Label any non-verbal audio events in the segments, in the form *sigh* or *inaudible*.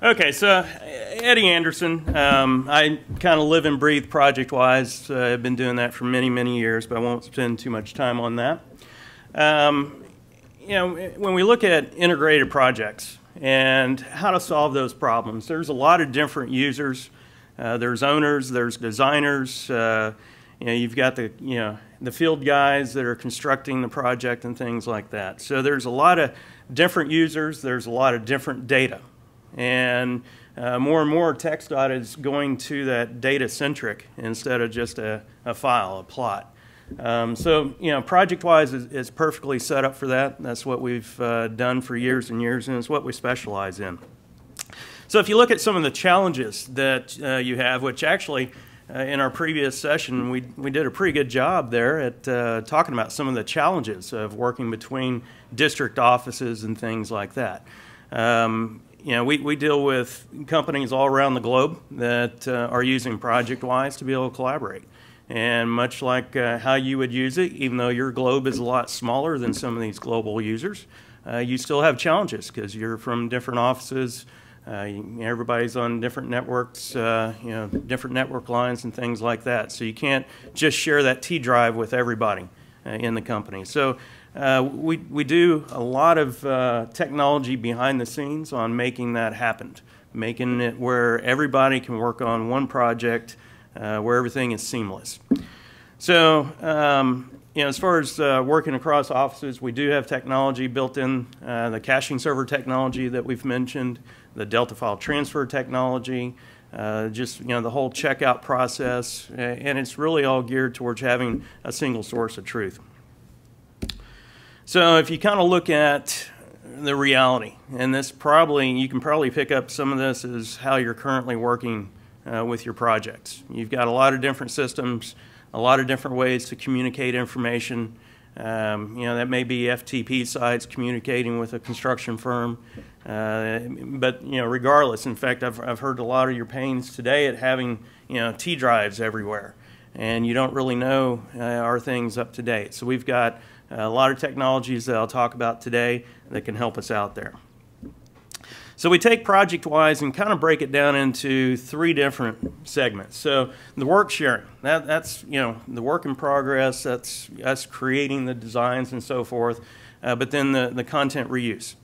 Okay, so Eddie Anderson, um, I kind of live and breathe ProjectWise. Uh, I've been doing that for many, many years, but I won't spend too much time on that. Um, you know, when we look at integrated projects and how to solve those problems, there's a lot of different users. Uh, there's owners, there's designers. Uh, you know, you've got the you know the field guys that are constructing the project and things like that. So there's a lot of different users. There's a lot of different data. And uh, more and more TxDOT is going to that data centric instead of just a, a file, a plot. Um, so, you know, ProjectWise is, is, perfectly set up for that. That's what we've uh, done for years and years, and it's what we specialize in. So, if you look at some of the challenges that uh, you have, which actually uh, in our previous session, we, we did a pretty good job there at uh, talking about some of the challenges of working between district offices and things like that. Um, you know, we, we deal with companies all around the globe that uh, are using ProjectWise to be able to collaborate. And much like uh, how you would use it, even though your globe is a lot smaller than some of these global users, uh, you still have challenges because you're from different offices. Uh, everybody's on different networks, uh, you know, different network lines and things like that. So you can't just share that T drive with everybody uh, in the company. So uh, we, we do a lot of uh, technology behind the scenes on making that happen, making it where everybody can work on one project uh, where everything is seamless. So, um, you know, as far as uh, working across offices, we do have technology built in, uh, the caching server technology that we've mentioned, the Delta file transfer technology, uh, just you know the whole checkout process, and it's really all geared towards having a single source of truth. So if you kind of look at the reality, and this probably, you can probably pick up some of this as how you're currently working uh, with your projects. You've got a lot of different systems, a lot of different ways to communicate information. Um, you know, that may be FTP sites communicating with a construction firm. Uh, but, you know, regardless, in fact, I've, I've heard a lot of your pains today at having, you know, T drives everywhere. And you don't really know uh, are things up to date. So we've got a lot of technologies that I'll talk about today that can help us out there. So we take ProjectWise and kind of break it down into three different segments. So the work sharing, that, that's you know the work in progress, that's us creating the designs and so forth, uh, but then the, the content reuse.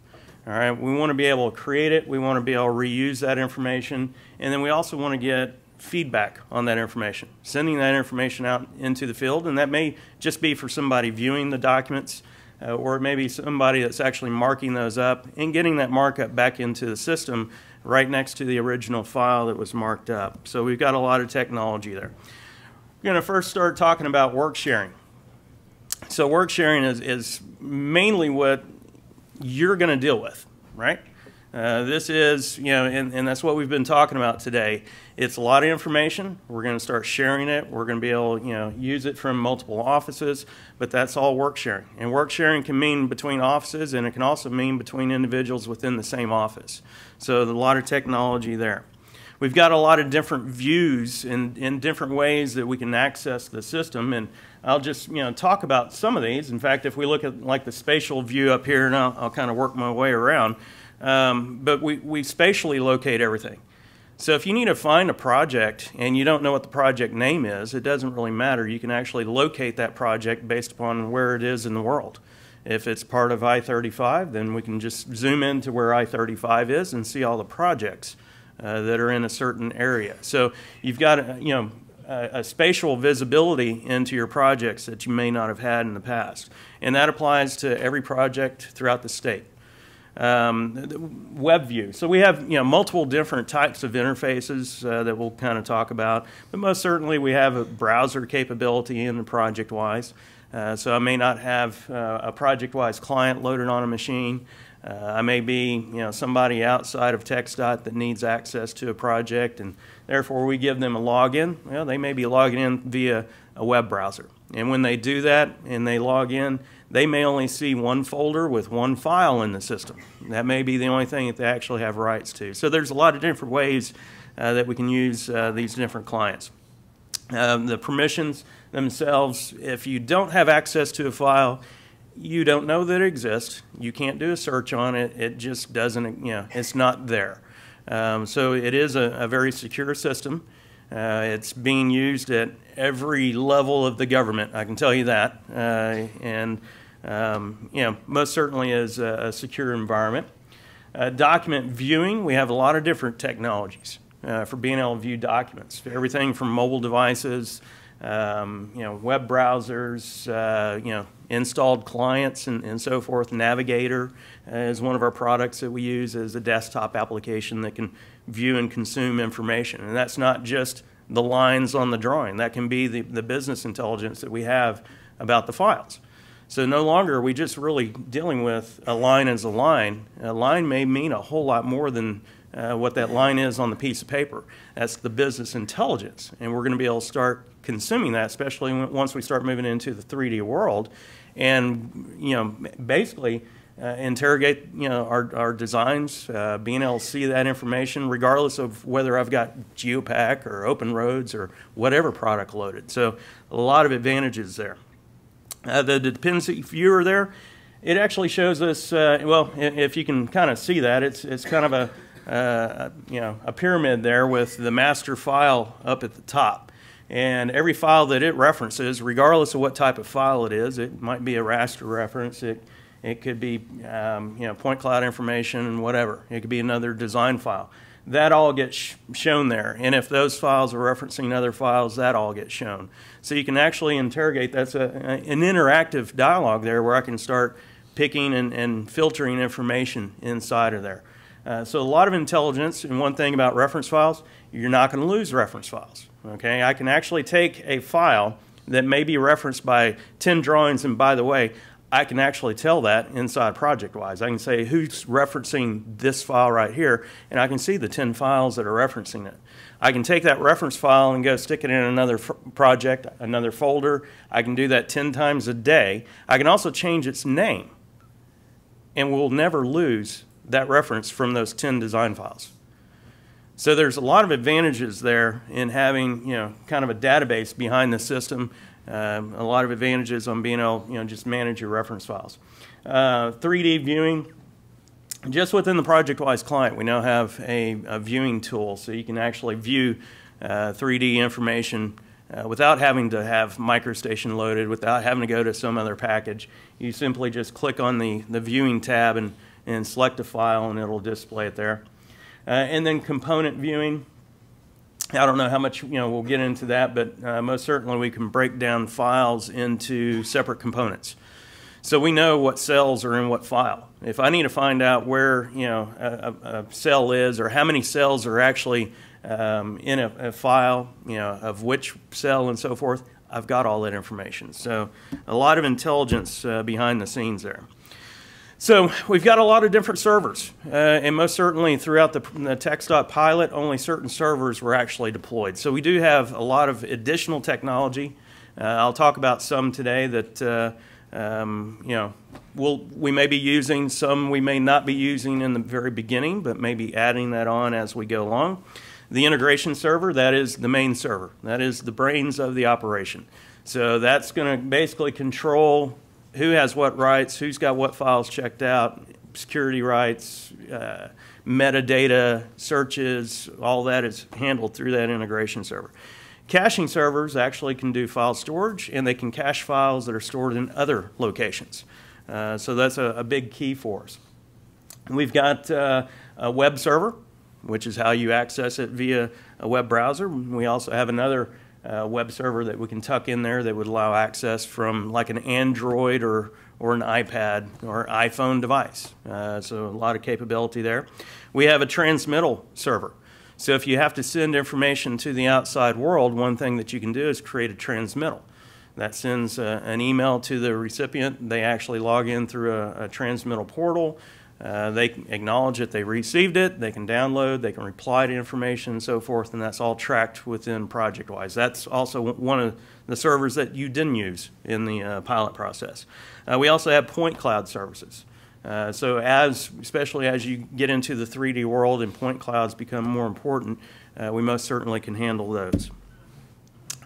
All right, we want to be able to create it, we want to be able to reuse that information, and then we also want to get feedback on that information, sending that information out into the field, and that may just be for somebody viewing the documents, uh, or maybe somebody that's actually marking those up and getting that markup back into the system right next to the original file that was marked up. So we've got a lot of technology there. We're going to first start talking about work sharing. So work sharing is, is mainly what you're going to deal with, right? Uh, this is, you know, and, and that's what we've been talking about today. It's a lot of information. We're going to start sharing it. We're going to be able, you know, use it from multiple offices, but that's all work sharing. And work sharing can mean between offices, and it can also mean between individuals within the same office. So a lot of technology there. We've got a lot of different views in, in different ways that we can access the system, and I'll just, you know, talk about some of these. In fact, if we look at like the spatial view up here, and I'll, I'll kind of work my way around, um, but we, we spatially locate everything. So if you need to find a project and you don't know what the project name is, it doesn't really matter. You can actually locate that project based upon where it is in the world. If it's part of I-35, then we can just zoom into where I-35 is and see all the projects uh, that are in a certain area. So you've got, a, you know, a, a spatial visibility into your projects that you may not have had in the past. And that applies to every project throughout the state um, web view. So we have you know multiple different types of interfaces uh, that we'll kind of talk about, but most certainly we have a browser capability in the ProjectWise. Uh, so I may not have uh, a ProjectWise client loaded on a machine. Uh, I may be you know somebody outside of TxDOT that needs access to a project, and therefore we give them a login. Well, they may be logging in via a web browser, and when they do that and they log in, they may only see one folder with one file in the system. That may be the only thing that they actually have rights to. So there's a lot of different ways uh, that we can use uh, these different clients. Um, the permissions themselves, if you don't have access to a file, you don't know that it exists. You can't do a search on it. It just doesn't, you know, it's not there. Um, so it is a, a very secure system. Uh, it's being used at every level of the government, I can tell you that. Uh, and, um, you know, most certainly is a, a secure environment. Uh, document viewing, we have a lot of different technologies uh, for being able to view documents. Everything from mobile devices, um, you know, web browsers, uh, you know, installed clients and, and so forth. Navigator is one of our products that we use as a desktop application that can view and consume information. And that's not just the lines on the drawing. That can be the, the business intelligence that we have about the files. So no longer are we just really dealing with a line as a line. A line may mean a whole lot more than uh, what that line is on the piece of paper. That's the business intelligence. And we're going to be able to start consuming that, especially once we start moving into the 3D world. And, you know, basically, uh, interrogate you know our, our designs, uh, being able to see that information regardless of whether I've got Geopak or Open Roads or whatever product loaded. So a lot of advantages there. Uh, the dependency viewer there, it actually shows us, uh, well, if you can kind of see that, it's, it's kind of a, uh, you know, a pyramid there with the master file up at the top. And every file that it references, regardless of what type of file it is, it might be a raster reference, it, it could be, um, you know, point cloud information and whatever. It could be another design file. That all gets sh shown there. And if those files are referencing other files, that all gets shown. So you can actually interrogate. That's a, an interactive dialogue there where I can start picking and, and filtering information inside of there. Uh, so a lot of intelligence. And one thing about reference files, you're not going to lose reference files. Okay, I can actually take a file that may be referenced by 10 drawings, and by the way, I can actually tell that inside ProjectWise. I can say who's referencing this file right here, and I can see the 10 files that are referencing it. I can take that reference file and go stick it in another project, another folder. I can do that 10 times a day. I can also change its name, and we'll never lose that reference from those 10 design files. So there's a lot of advantages there in having, you know, kind of a database behind the system um, a lot of advantages on being able, you know, just manage your reference files. Uh, 3D viewing, just within the ProjectWise client, we now have a, a viewing tool, so you can actually view uh, 3D information uh, without having to have MicroStation loaded, without having to go to some other package. You simply just click on the, the viewing tab and, and select a file and it'll display it there. Uh, and then component viewing, I don't know how much, you know, we'll get into that, but uh, most certainly we can break down files into separate components. So we know what cells are in what file. If I need to find out where, you know, a, a cell is or how many cells are actually um, in a, a, file, you know, of which cell and so forth, I've got all that information. So a lot of intelligence uh, behind the scenes there. So we've got a lot of different servers, uh, and most certainly throughout the, the TxDOT pilot, only certain servers were actually deployed. So we do have a lot of additional technology. Uh, I'll talk about some today that uh, um, you know we'll, we may be using, some we may not be using in the very beginning, but maybe adding that on as we go along. The integration server, that is the main server. That is the brains of the operation. So that's going to basically control who has what rights, who's got what files checked out, security rights, uh, metadata, searches, all that is handled through that integration server. Caching servers actually can do file storage and they can cache files that are stored in other locations. Uh, so that's a, a, big key for us. We've got uh, a web server, which is how you access it via a web browser. We also have another uh, web server that we can tuck in there that would allow access from like an Android or, or an iPad or iPhone device. Uh, so a lot of capability there. We have a transmittal server. So if you have to send information to the outside world, one thing that you can do is create a transmittal. That sends uh, an email to the recipient. They actually log in through a, a transmittal portal. Uh, they acknowledge that they received it, they can download, they can reply to information and so forth, and that's all tracked within ProjectWise. That's also one of the servers that you didn't use in the uh, pilot process. Uh, we also have point cloud services. Uh, so as, especially as you get into the 3D world and point clouds become more important, uh, we most certainly can handle those.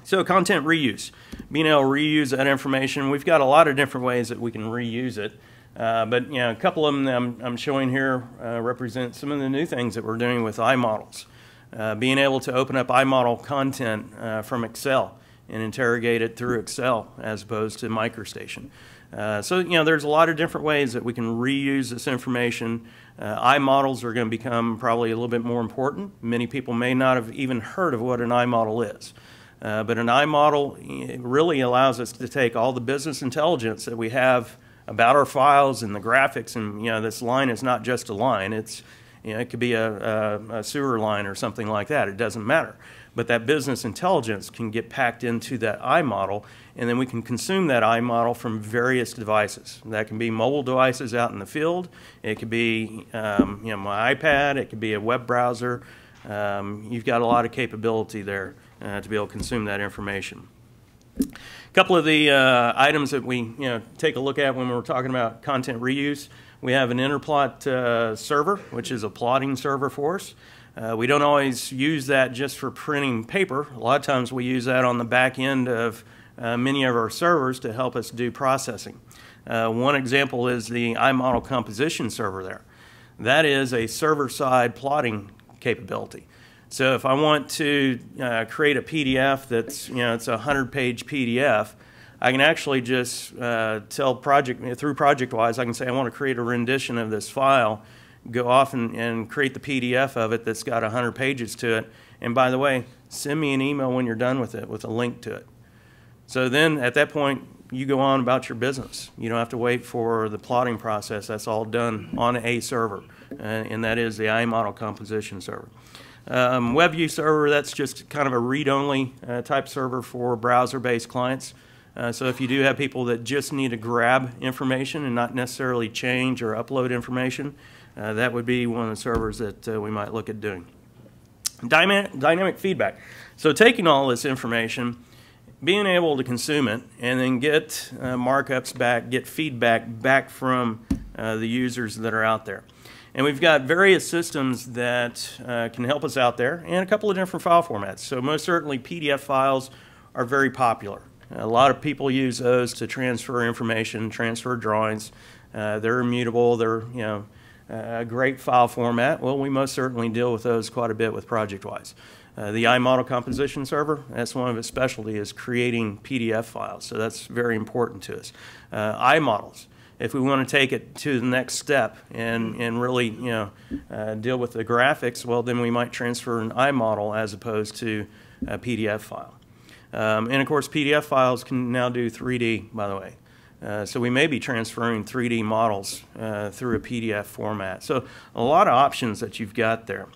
So content reuse, being able to reuse that information, we've got a lot of different ways that we can reuse it. Uh, but you know, a couple of them that I'm, I'm showing here uh, represent some of the new things that we're doing with iModels. Uh, being able to open up iModel content uh, from Excel and interrogate it through Excel as opposed to MicroStation. Uh, so, you know, there's a lot of different ways that we can reuse this information. IModels are going to become probably a little bit more important. Many people may not have even heard of what an iModel is. But an iModel really allows us to take all the business intelligence that we have about our files and the graphics, and you know, this line is not just a line. It's you know, it could be a, a, a sewer line or something like that. It doesn't matter. But that business intelligence can get packed into that iModel, and then we can consume that iModel from various devices. That can be mobile devices out in the field. It could be um, you know, my iPad. It could be a web browser. Um, you've got a lot of capability there uh, to be able to consume that information. Couple of the uh, items that we you know, take a look at when we're talking about content reuse. We have an Interplot uh, server, which is a plotting server for us. Uh, we don't always use that just for printing paper. A lot of times we use that on the back end of uh, many of our servers to help us do processing. Uh, one example is the iModel composition server there. That is a server-side plotting capability. So if I want to uh, create a PDF that's, you know, it's a 100-page PDF, I can actually just uh, tell project, through ProjectWise, I can say I want to create a rendition of this file go off and, and create the PDF of it that's got 100 pages to it. And by the way, send me an email when you're done with it with a link to it. So then at that point, you go on about your business. You don't have to wait for the plotting process. That's all done on a server, uh, and that is the iModel composition server. Um, WebView server, that's just kind of a read-only uh, type server for browser-based clients. Uh, so if you do have people that just need to grab information and not necessarily change or upload information, uh, that would be one of the servers that uh, we might look at doing. Dynamic, dynamic feedback. So taking all this information, being able to consume it, and then get uh, markups back, get feedback back from uh, the users that are out there. And we've got various systems that uh, can help us out there, and a couple of different file formats. So most certainly PDF files are very popular. A lot of people use those to transfer information, transfer drawings. Uh, they're immutable. They're you know a great file format. Well, we most certainly deal with those quite a bit with ProjectWise. Uh, the iModel composition server, that's one of its specialty is creating PDF files. So that's very important to us. Uh, iModels, if we want to take it to the next step and, and really you know, uh, deal with the graphics, well, then we might transfer an iModel as opposed to a PDF file. Um, and of course, PDF files can now do 3D, by the way. Uh, so we may be transferring 3D models uh, through a PDF format. So a lot of options that you've got there.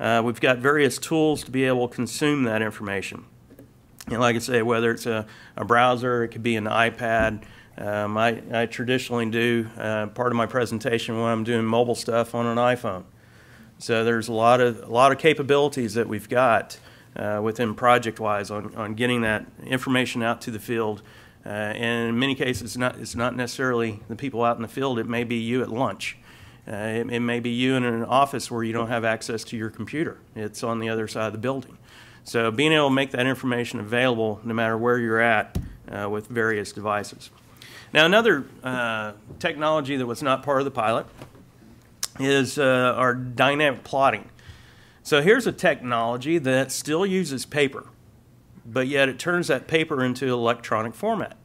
Uh, we've got various tools to be able to consume that information. And like I say, whether it's a, a browser, it could be an iPad. Um, I, I, traditionally do uh, part of my presentation when I'm doing mobile stuff on an iPhone. So there's a lot of a lot of capabilities that we've got uh, within ProjectWise on, on getting that information out to the field. Uh, and in many cases, it's not, it's not necessarily the people out in the field. It may be you at lunch. Uh, it, it, may be you in an office where you don't have access to your computer. It's on the other side of the building. So being able to make that information available no matter where you're at uh, with various devices. Now another uh, technology that was not part of the pilot is uh, our dynamic plotting. So here's a technology that still uses paper, but yet it turns that paper into electronic format.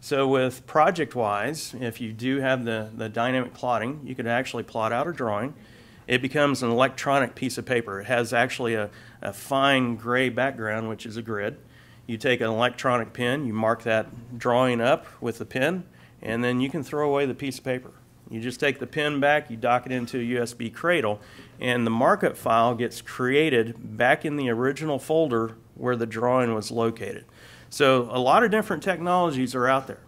So with ProjectWise, if you do have the, the dynamic plotting, you could actually plot out a drawing. It becomes an electronic piece of paper. It has actually a, a fine gray background, which is a grid. You take an electronic pen, you mark that drawing up with the pen, and then you can throw away the piece of paper. You just take the pen back, you dock it into a USB cradle, and the markup file gets created back in the original folder where the drawing was located. So a lot of different technologies are out there.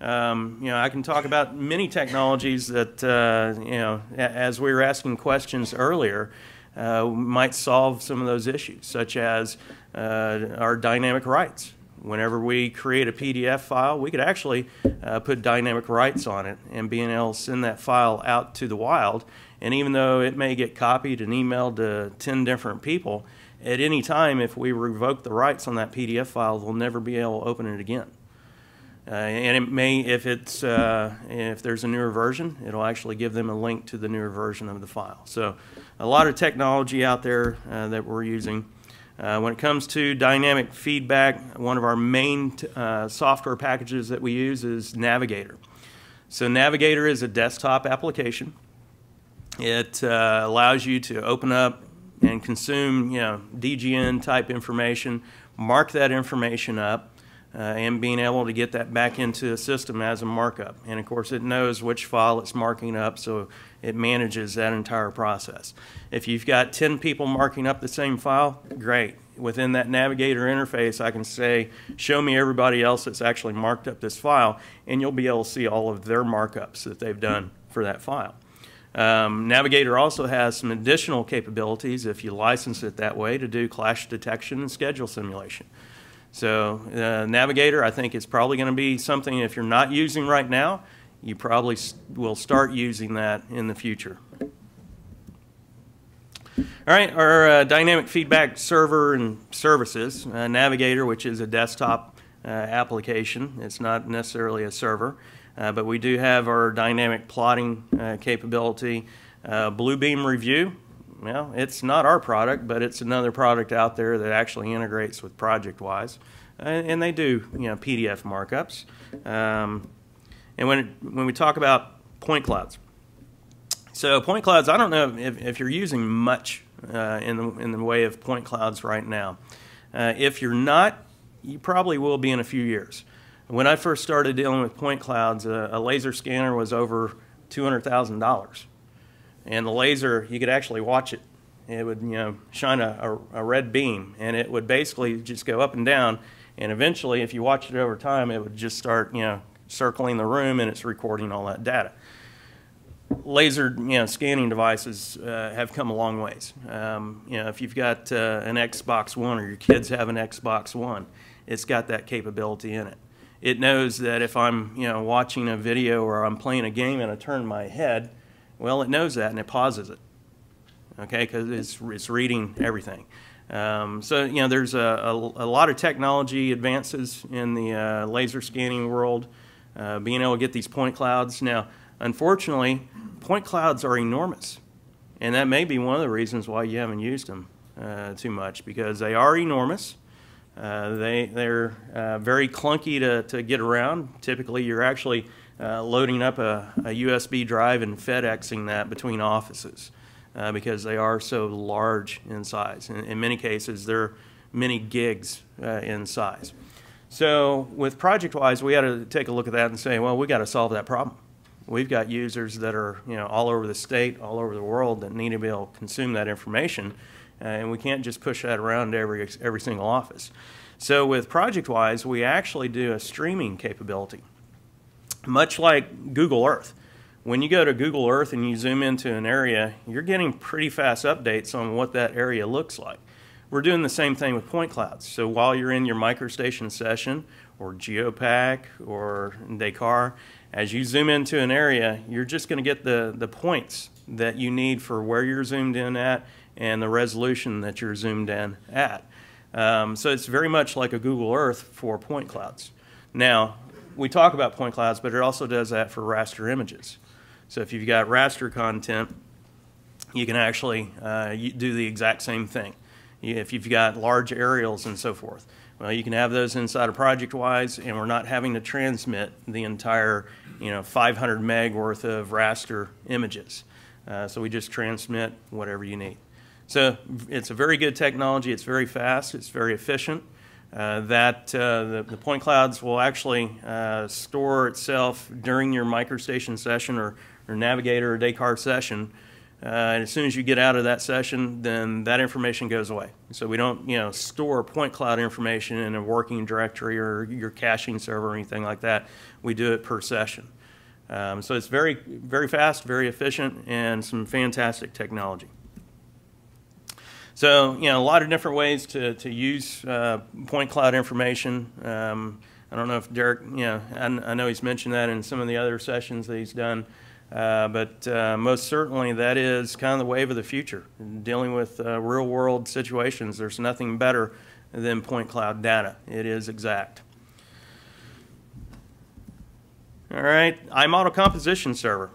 Um, you know, I can talk about many technologies that, uh, you know, as we were asking questions earlier, uh, might solve some of those issues, such as uh, our dynamic rights whenever we create a PDF file, we could actually uh, put dynamic rights on it and being able to send that file out to the wild. And even though it may get copied and emailed to 10 different people, at any time, if we revoke the rights on that PDF file, they'll never be able to open it again. Uh, and it may, if it's, uh, if there's a newer version, it'll actually give them a link to the newer version of the file. So a lot of technology out there uh, that we're using. Uh, when it comes to dynamic feedback, one of our main uh, software packages that we use is Navigator. So Navigator is a desktop application. It uh, allows you to open up and consume, you know, DGN type information, mark that information up, uh, and being able to get that back into the system as a markup. And of course, it knows which file it's marking up, so it manages that entire process. If you've got 10 people marking up the same file, great. Within that Navigator interface, I can say, show me everybody else that's actually marked up this file, and you'll be able to see all of their markups that they've done for that file. Um, Navigator also has some additional capabilities if you license it that way to do clash detection and schedule simulation. So uh, Navigator, I think, is probably going to be something if you're not using right now, you probably will start using that in the future. All right, our uh, dynamic feedback server and services, uh, Navigator, which is a desktop uh, application. It's not necessarily a server. Uh, but we do have our dynamic plotting uh, capability. Bluebeam Review, well, it's not our product, but it's another product out there that actually integrates with ProjectWise. And, and they do, you know, PDF markups. Um, and when, it, when we talk about point clouds, so point clouds, I don't know if, if you're using much uh, in, the, in the way of point clouds right now. Uh, if you're not, you probably will be in a few years. When I first started dealing with point clouds, a, a laser scanner was over $200,000. And the laser, you could actually watch it. It would, you know, shine a, a, a, red beam, and it would basically just go up and down. And eventually, if you watch it over time, it would just start, you know, circling the room, and it's recording all that data. Laser, you know, scanning devices uh, have come a long ways. Um, you know, if you've got uh, an Xbox One or your kids have an Xbox One, it's got that capability in it it knows that if I'm, you know, watching a video or I'm playing a game and I turn my head, well, it knows that and it pauses it, okay, because it's, it's reading everything. Um, so, you know, there's a, a, a, lot of technology advances in the uh, laser scanning world, uh, being able to get these point clouds. Now, unfortunately, point clouds are enormous, and that may be one of the reasons why you haven't used them uh, too much, because they are enormous. Uh, they, they're uh, very clunky to, to get around. Typically, you're actually uh, loading up a, a, USB drive and FedExing that between offices uh, because they are so large in size. In, in many cases, they're many gigs uh, in size. So with ProjectWise, we had to take a look at that and say, well, we got to solve that problem. We've got users that are you know all over the state, all over the world that need to be able to consume that information uh, and we can't just push that around to every, every single office. So with ProjectWise, we actually do a streaming capability, much like Google Earth. When you go to Google Earth and you zoom into an area, you're getting pretty fast updates on what that area looks like. We're doing the same thing with point clouds. So while you're in your MicroStation session or Geopak or Descartes, as you zoom into an area, you're just going to get the, the points that you need for where you're zoomed in at and the resolution that you're zoomed in at. Um, so it's very much like a Google Earth for point clouds. Now, we talk about point clouds, but it also does that for raster images. So if you've got raster content, you can actually uh, do the exact same thing. If you've got large aerials and so forth, well, you can have those inside of ProjectWise, and we're not having to transmit the entire, you know, 500 meg worth of raster images. Uh, so we just transmit whatever you need. So it's a very good technology. It's very fast. It's very efficient. Uh, that uh, the, the, point clouds will actually uh, store itself during your MicroStation session or, or Navigator or Descartes session. Uh, and as soon as you get out of that session, then that information goes away. So we don't, you know, store point cloud information in a working directory or your caching server or anything like that. We do it per session. Um, so it's very, very fast, very efficient, and some fantastic technology. So, you know, a lot of different ways to, to use uh, point cloud information. Um, I don't know if Derek, you know, I, I, know he's mentioned that in some of the other sessions that he's done, uh, but uh, most certainly that is kind of the wave of the future. Dealing with uh, real world situations, there's nothing better than point cloud data. It is exact. All right, iModel Composition Server.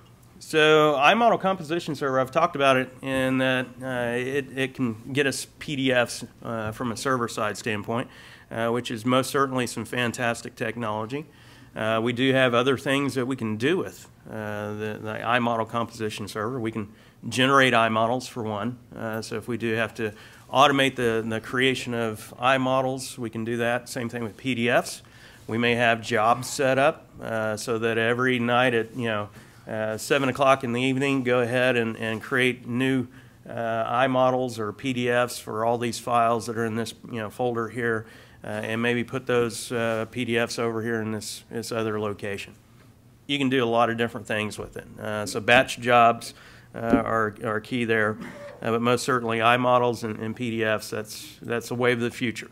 So iModel Composition Server, I've talked about it in that uh, it, it can get us PDFs uh, from a server-side standpoint, uh, which is most certainly some fantastic technology. Uh, we do have other things that we can do with uh, the, the iModel Composition Server. We can generate iModels for one. Uh, so if we do have to automate the, the creation of iModels, we can do that. Same thing with PDFs. We may have jobs set up so that every night at, you know, uh, 7 o'clock in the evening, go ahead and, and create new uh, iModels or PDFs for all these files that are in this you know, folder here, uh, and maybe put those uh, PDFs over here in this, this other location. You can do a lot of different things with it. Uh, so batch jobs are, are key there, but most certainly iModels and, and, PDFs, that's, that's the way of the future.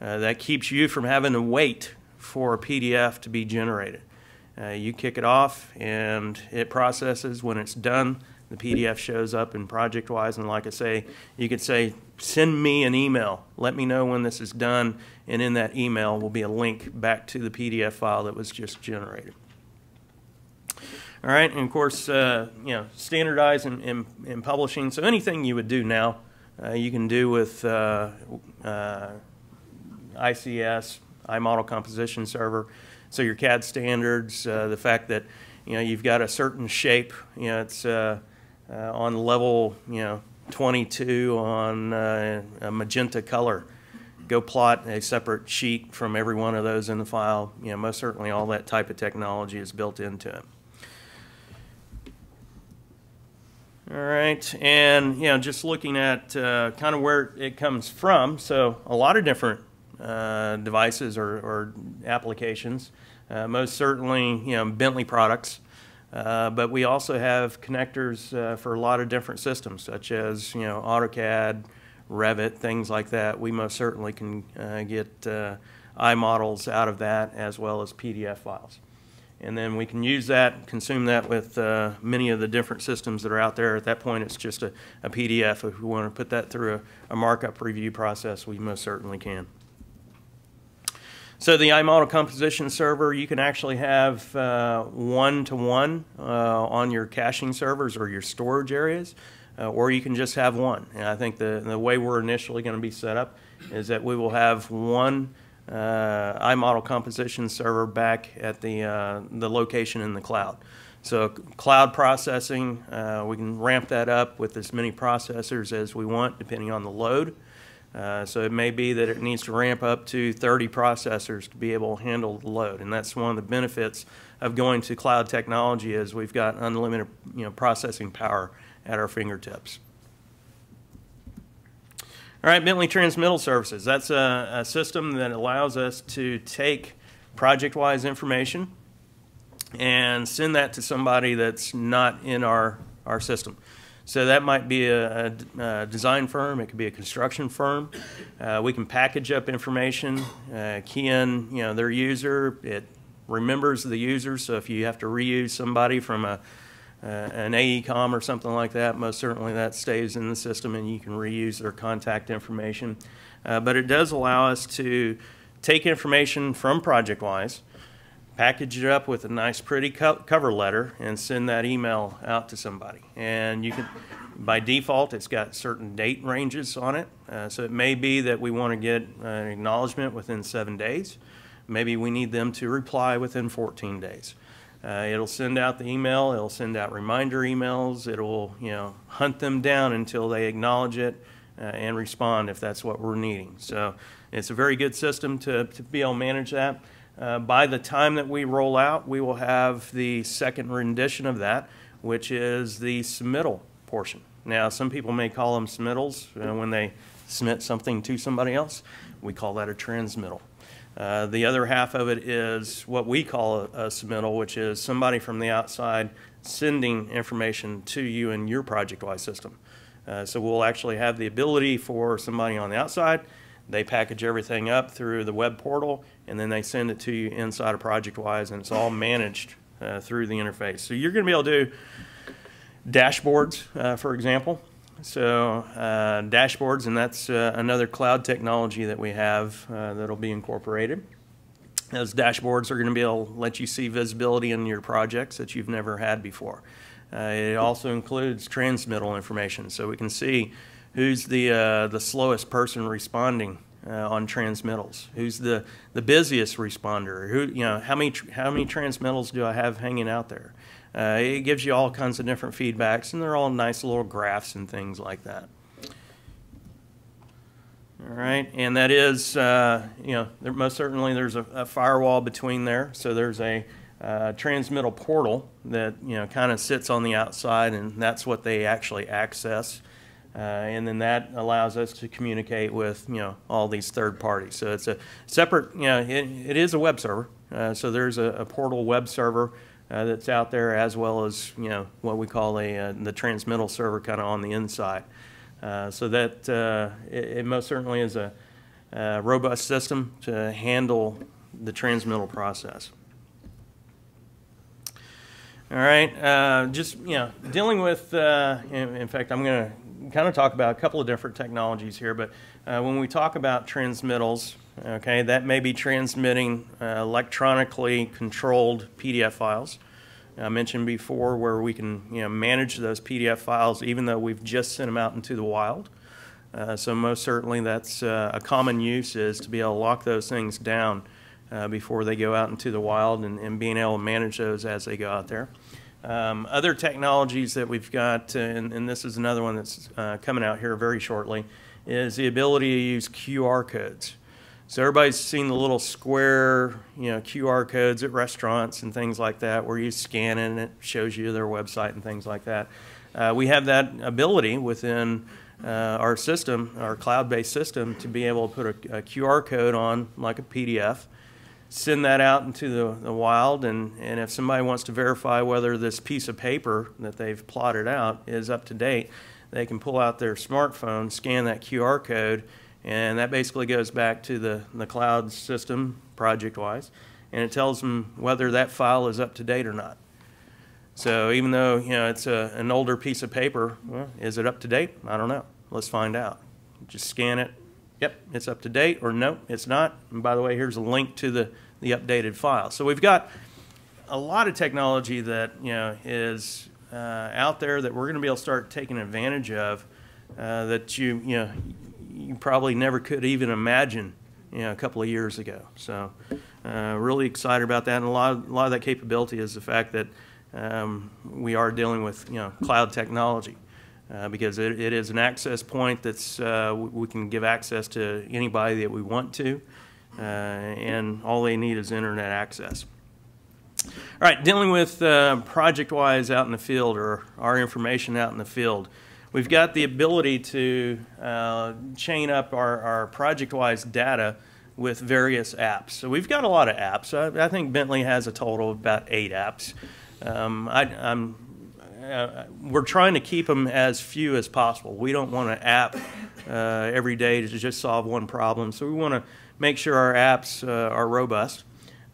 that keeps you from having to wait for a PDF to be generated. Uh, you kick it off and it processes. When it's done, the PDF shows up in ProjectWise. And like I say, you could say, send me an email. Let me know when this is done. And in that email will be a link back to the PDF file that was just generated. All right, and of course, uh, you know, standardize in, publishing. So anything you would do now, uh, you can do with uh, uh ICS, iModel Composition Server. So your CAD standards, uh, the fact that you know you've got a certain shape, you know it's uh, uh, on level you know 22 on uh, a magenta color. Go plot a separate sheet from every one of those in the file. You know most certainly all that type of technology is built into it. All right, and you know, just looking at uh, kind of where it comes from. So a lot of different uh, devices or, or applications. Uh, most certainly, you know, Bentley products. Uh, but we also have connectors uh, for a lot of different systems, such as you know AutoCAD, Revit, things like that. We most certainly can uh, get iModels out of that as well as PDF files. And then we can use that, consume that with uh, many of the different systems that are out there. At that point, it's just a, a PDF. If we want to put that through a, a markup review process, we most certainly can. So the iModel composition server, you can actually have one-to-one uh, -one, uh, on your caching servers or your storage areas, uh, or you can just have one. And I think the, the way we're initially going to be set up is that we will have one uh, iModel composition server back at the, uh, the location in the cloud. So cloud processing, uh, we can ramp that up with as many processors as we want depending on the load. Uh, so it may be that it needs to ramp up to 30 processors to be able to handle the load. And that's one of the benefits of going to cloud technology is we've got unlimited you know, processing power at our fingertips. All right, Bentley Transmittal Services. That's a, a system that allows us to take ProjectWise information and send that to somebody that's not in our, our system. So that might be a, a, a, design firm, it could be a construction firm. Uh, we can package up information, uh, key in you know, their user. It remembers the user, so if you have to reuse somebody from a, uh, an AECOM or something like that, most certainly that stays in the system and you can reuse their contact information. Uh, but it does allow us to take information from ProjectWise, package it up with a nice pretty co cover letter and send that email out to somebody. And you can, by default, it's got certain date ranges on it. Uh, so it may be that we want to get an acknowledgement within seven days. Maybe we need them to reply within 14 days. Uh, it'll send out the email, it'll send out reminder emails, it'll you know hunt them down until they acknowledge it uh, and respond if that's what we're needing. So it's a very good system to, to be able to manage that. Uh, by the time that we roll out, we will have the second rendition of that, which is the submittal portion. Now, some people may call them submittals uh, when they submit something to somebody else. We call that a transmittal. Uh, the other half of it is what we call a, a submittal, which is somebody from the outside sending information to you in your ProjectWise system. Uh, so we'll actually have the ability for somebody on the outside they package everything up through the web portal, and then they send it to you inside of ProjectWise, and it's all managed uh, through the interface. So you're going to be able to do dashboards, uh, for example. So uh, dashboards, and that's uh, another cloud technology that we have uh, that'll be incorporated. Those dashboards are going to be able to let you see visibility in your projects that you've never had before. Uh, it also includes transmittal information, so we can see who's the the slowest person responding uh, on transmittals, who's the the busiest responder, who you know how many how many transmittals do I have hanging out there. Uh, it gives you all kinds of different feedbacks, and they're all nice little graphs and things like that. All right, and that is, uh, you know, there, most certainly there's a, a, firewall between there. So there's a uh, transmittal portal that, you know, kind of sits on the outside, and that's what they actually access. Uh, and then that allows us to communicate with, you know, all these third parties. So it's a separate, you know, it, it is a web server. Uh, so there's a, a, portal web server uh, that's out there as well as, you know, what we call a, uh, the transmittal server kind of on the inside. Uh, so that uh, it, it, most certainly is a, a, robust system to handle the transmittal process. All right, uh, just you know, dealing with. Uh, in, in, fact, I'm going to kind of talk about a couple of different technologies here. But uh, when we talk about transmittals, okay, that may be transmitting electronically controlled PDF files. I mentioned before where we can you know, manage those PDF files even though we've just sent them out into the wild. Uh, so most certainly that's uh, a common use is to be able to lock those things down uh, before they go out into the wild and, and, being able to manage those as they go out there. Um, other technologies that we've got, uh, and, and this is another one that's uh, coming out here very shortly, is the ability to use QR codes. So everybody's seen the little square, you know, QR codes at restaurants and things like that, where you scan it and it shows you their website and things like that. Uh, we have that ability within uh, our system, our cloud-based system, to be able to put a, a, QR code on like a PDF, send that out into the, the wild, and, and if somebody wants to verify whether this piece of paper that they've plotted out is up to date, they can pull out their smartphone, scan that QR code, and that basically goes back to the, the cloud system ProjectWise, and it tells them whether that file is up to date or not. So even though you know it's a, an older piece of paper, well, is it up to date? I don't know. Let's find out. Just scan it. Yep, it's up to date, or no, it's not. And by the way, here's a link to the, the updated file. So we've got a lot of technology that you know is uh, out there that we're going to be able to start taking advantage of. Uh, that you you know you probably never could even imagine you know, a couple of years ago. So uh, really excited about that. And a lot, of, a lot of that capability is the fact that um, we are dealing with you know, cloud technology. Uh, because it, it is an access point that's uh, we can give access to anybody that we want to, uh, and all they need is internet access. All right, dealing with uh, ProjectWise out in the field or our information out in the field. We've got the ability to uh, chain up our, our ProjectWise data with various apps. So we've got a lot of apps. I, I think Bentley has a total of about eight apps. Um, I, uh, we're trying to keep them as few as possible. We don't want an app uh, every day to just solve one problem. So we want to make sure our apps uh, are robust.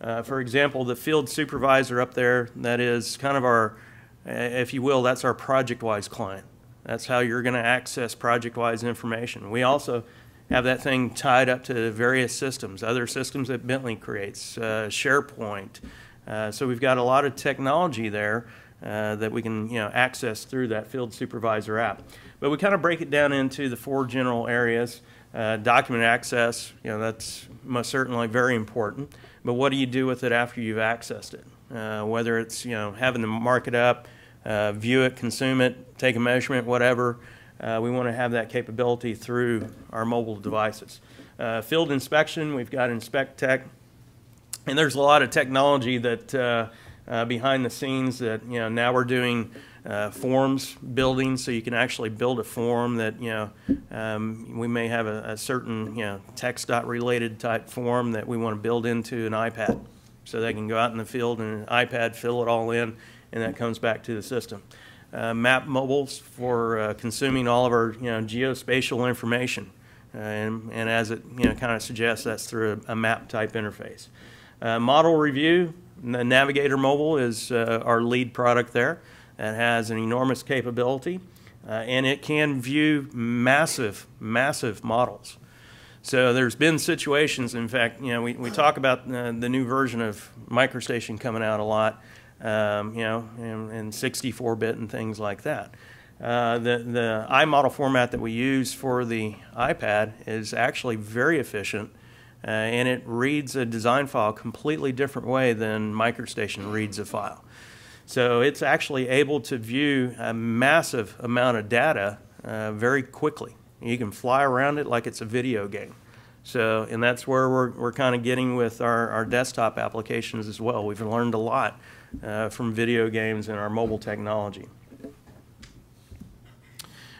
Uh, for example, the field supervisor up there, that is kind of our, if you will, that's our ProjectWise client. That's how you're going to access ProjectWise information. We also have that thing tied up to various systems, other systems that Bentley creates, uh, SharePoint. Uh, so we've got a lot of technology there uh, that we can you know, access through that Field Supervisor app. But we kind of break it down into the four general areas. Uh, document access, you know, that's most certainly very important. But what do you do with it after you've accessed it? Uh, whether it's you know having to mark it up, uh, view it, consume it, take a measurement, whatever. Uh, we want to have that capability through our mobile devices. Uh, field inspection, we've got InspectTech, and there's a lot of technology that uh, behind the scenes that you know now we're doing uh, forms building, so you can actually build a form that you know um, we may have a, a certain you know TxDOT related type form that we want to build into an iPad, so they can go out in the field and an iPad fill it all in and that comes back to the system. Uh, map mobiles for uh, consuming all of our you know, geospatial information. Uh, and, and, as it you know, kind of suggests, that's through a, a map type interface. Uh, model review, The navigator Mobile is uh, our lead product there. That has an enormous capability, uh, and it can view massive, massive models. So there's been situations, in fact, you know, we, we talk about uh, the new version of MicroStation coming out a lot, um, you know, and 64-bit and things like that. Uh, the, the iModel format that we use for the iPad is actually very efficient, uh, and it reads a design file completely different way than MicroStation reads a file. So it's actually able to view a massive amount of data uh, very quickly. You can fly around it like it's a video game. So, and that's where we're, we're kind of getting with our, our desktop applications as well. We've learned a lot uh, from video games and our mobile technology.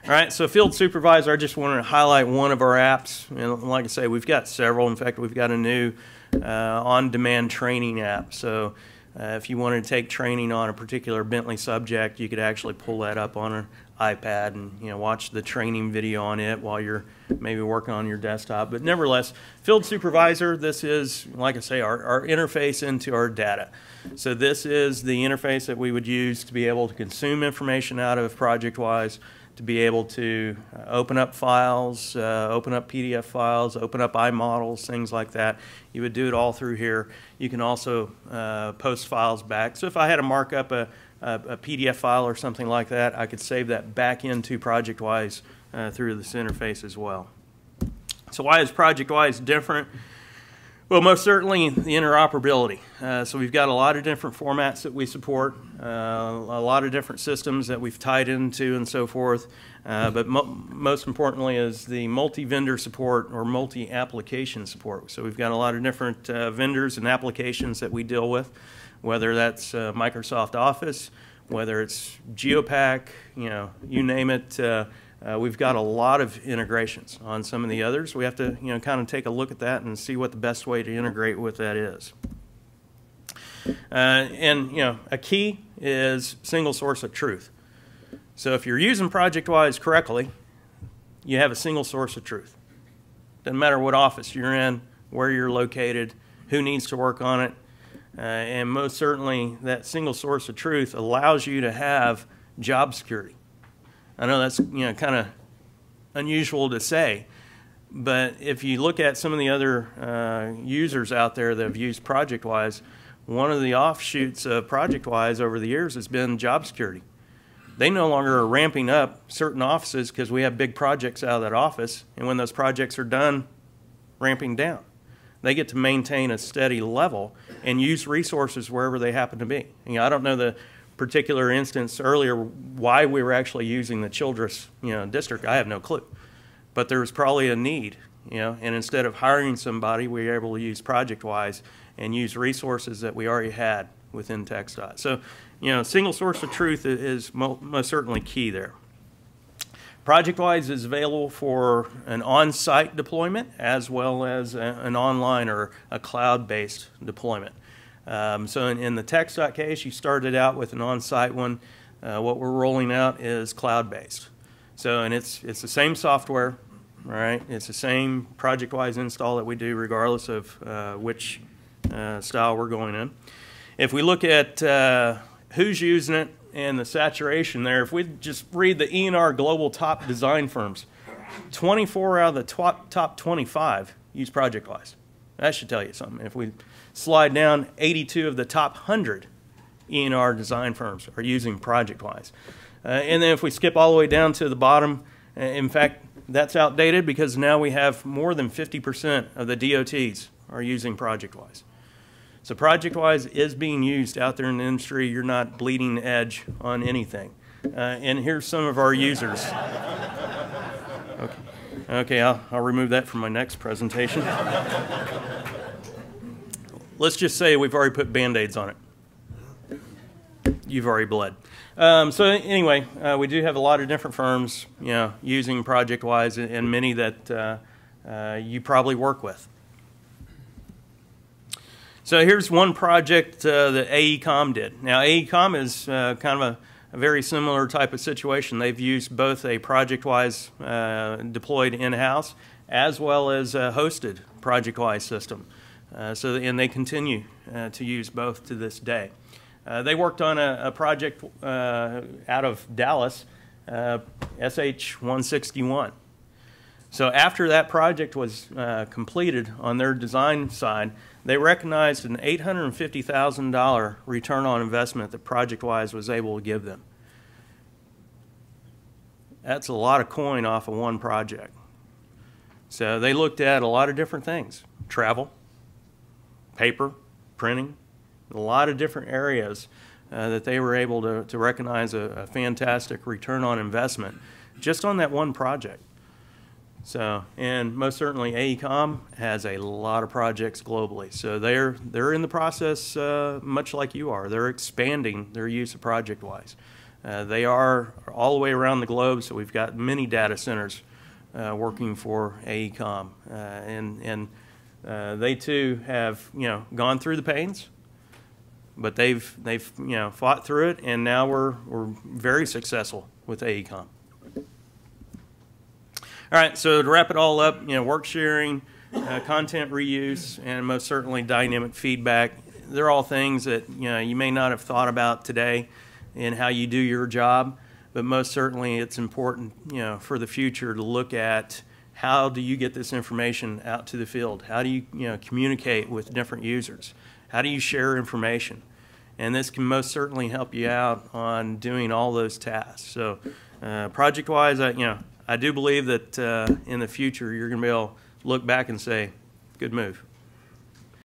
All right, so Field Supervisor, I just wanted to highlight one of our apps. And like I say, we've got several. In fact, we've got a new uh, on-demand training app. So uh, if you wanted to take training on a particular Bentley subject, you could actually pull that up on an iPad and you know watch the training video on it while you're maybe working on your desktop. But nevertheless, Field Supervisor, this is, like I say, our, our interface into our data. So this is the interface that we would use to be able to consume information out of ProjectWise to be able to uh, open up files, uh, open up PDF files, open up iModels, things like that. You would do it all through here. You can also uh, post files back. So if I had to mark up a, a, a, PDF file or something like that, I could save that back into ProjectWise uh, through this interface as well. So why is ProjectWise different? Well, most certainly the interoperability. Uh, so we've got a lot of different formats that we support, uh, a lot of different systems that we've tied into and so forth. Uh, but mo most importantly is the multi-vendor support or multi-application support. So we've got a lot of different uh, vendors and applications that we deal with, whether that's uh, Microsoft Office, whether it's Geopak, you know, you name it. Uh, we've got a lot of integrations on some of the others. We have to, you know, kind of take a look at that and see what the best way to integrate with that is. Uh, and, you know, a key is single source of truth. So if you're using ProjectWise correctly, you have a single source of truth. Doesn't matter what office you're in, where you're located, who needs to work on it. Uh, and most certainly, that single source of truth allows you to have job security. I know that's you know kind of unusual to say, but if you look at some of the other uh, users out there that have used ProjectWise, one of the offshoots of ProjectWise over the years has been job security. They no longer are ramping up certain offices because we have big projects out of that office, and when those projects are done, ramping down. They get to maintain a steady level and use resources wherever they happen to be. You know, I don't know the particular instance earlier why we were actually using the Childress you know, district, I have no clue. But there was probably a need, you know, and instead of hiring somebody, we were able to use ProjectWise and use resources that we already had within TxDOT. So, you know, single source of truth is most certainly key there. ProjectWise is available for an on-site deployment as well as an online or a cloud-based deployment. Um, so in, in, the TxDOT case, you started out with an on-site one. Uh, what we're rolling out is cloud-based. So, and it's, it's the same software, right? It's the same ProjectWise install that we do regardless of uh, which uh, style we're going in. If we look at uh, who's using it and the saturation there, if we just read the ENR Global Top Design Firms, 24 out of the top, top 25 use ProjectWise. That should tell you something. If we slide down, 82 of the top 100 ENR design firms are using ProjectWise. Uh, and then if we skip all the way down to the bottom, uh, in fact, that's outdated because now we have more than 50% of the DOTs are using ProjectWise. So ProjectWise is being used out there in the industry. You're not bleeding edge on anything. Uh, and here's some of our users. Okay, okay I'll, I'll remove that from my next presentation *laughs* let's just say we've already put band-aids on it. You've already bled. Um, so anyway, uh, we do have a lot of different firms, you know, using ProjectWise and, and many that uh, uh, you probably work with. So here's one project uh, that AECOM did. Now AECOM is uh, kind of a, a, very similar type of situation. They've used both a ProjectWise uh, deployed in-house as well as a hosted ProjectWise system. Uh, so, and they continue uh, to use both to this day. Uh, they worked on a, a project out of Dallas, SH-161. So after that project was completed on their design side, they recognized an $850,000 return on investment that ProjectWise was able to give them. That's a lot of coin off of one project. So they looked at a lot of different things travel, paper, printing, a lot of different areas uh, that they were able to, to recognize a, a fantastic return on investment just on that one project. So, and most certainly AECOM has a lot of projects globally. So they're, they're in the process uh, much like you are. They're expanding their use of ProjectWise. Uh, they are all the way around the globe, so we've got many data centers uh, working for AECOM. Uh, and and uh, they too have, you know, gone through the pains, but they've, they've, you know, fought through it, and now we're, we're very successful with AECOM. All right, so to wrap it all up, you know, work sharing, uh, content reuse, and most certainly dynamic feedback. They're all things that you know you may not have thought about today in how you do your job, but most certainly it's important, you know, for the future to look at how do you get this information out to the field? How do you, you know, communicate with different users? How do you share information? And this can most certainly help you out on doing all those tasks. So, uh, ProjectWise, I, you know, I do believe that uh, in the future you're going to be able to look back and say, good move.